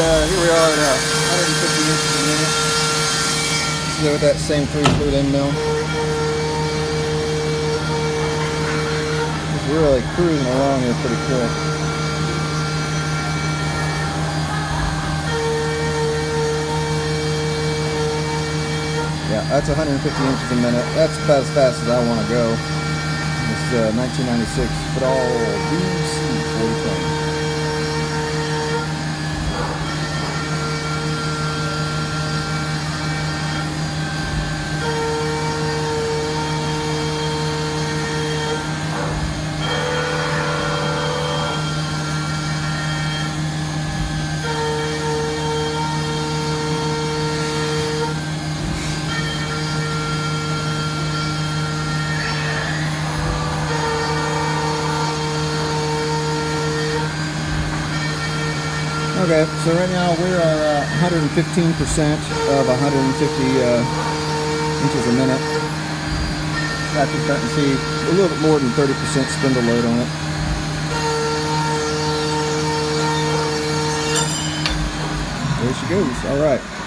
uh, here we are at uh, 150 inches a minute. Is with that same three fluid end mill. Just really cruising along here pretty cool. Yeah, that's 150 inches a minute. That's about as fast as I want to go. This is a 1996 Fadal BC 40 Okay, so right now we are 115% uh, of 150 uh, inches a minute. After starting to see a little bit more than 30% spindle load on it. There she goes. All right.